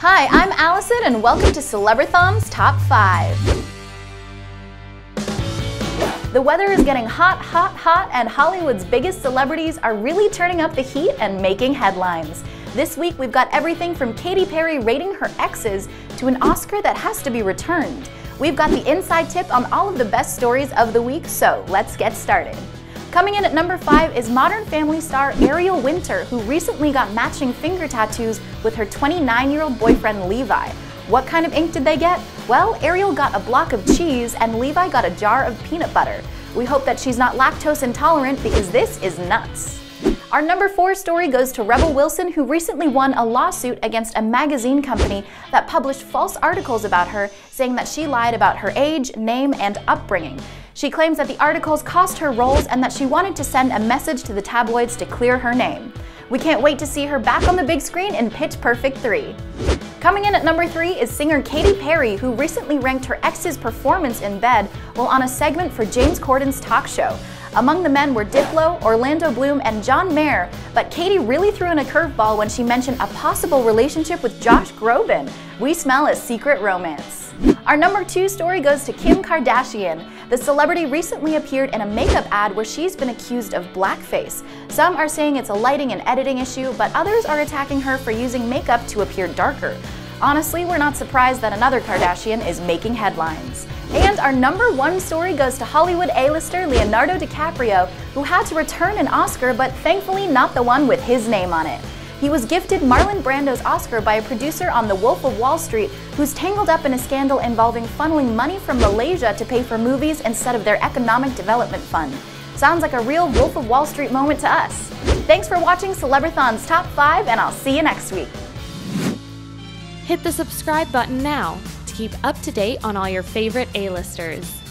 Hi, I'm Allison and welcome to Celebrathon's Top 5. The weather is getting hot, hot, hot, and Hollywood's biggest celebrities are really turning up the heat and making headlines. This week we've got everything from Katy Perry rating her exes to an Oscar that has to be returned. We've got the inside tip on all of the best stories of the week, so let's get started. Coming in at number 5 is Modern Family star Ariel Winter, who recently got matching finger tattoos with her 29-year-old boyfriend Levi. What kind of ink did they get? Well, Ariel got a block of cheese and Levi got a jar of peanut butter. We hope that she's not lactose intolerant because this is nuts. Our number four story goes to Rebel Wilson, who recently won a lawsuit against a magazine company that published false articles about her, saying that she lied about her age, name, and upbringing. She claims that the articles cost her roles and that she wanted to send a message to the tabloids to clear her name. We can't wait to see her back on the big screen in Pitch Perfect 3. Coming in at number 3 is singer Katy Perry, who recently ranked her ex's performance in bed while on a segment for James Corden's talk show. Among the men were Diplo, Orlando Bloom, and John Mayer, but Katy really threw in a curveball when she mentioned a possible relationship with Josh Groban. We smell a secret romance. Our number two story goes to Kim Kardashian. The celebrity recently appeared in a makeup ad where she's been accused of blackface. Some are saying it's a lighting and editing issue, but others are attacking her for using makeup to appear darker. Honestly, we're not surprised that another Kardashian is making headlines. And our number one story goes to Hollywood A-lister Leonardo DiCaprio, who had to return an Oscar, but thankfully not the one with his name on it. He was gifted Marlon Brando's Oscar by a producer on The Wolf of Wall Street who's tangled up in a scandal involving funneling money from Malaysia to pay for movies instead of their economic development fund. Sounds like a real Wolf of Wall Street moment to us. Thanks for watching Celebrathon's Top 5 and I'll see you next week. Hit the subscribe button now keep up to date on all your favorite A-listers.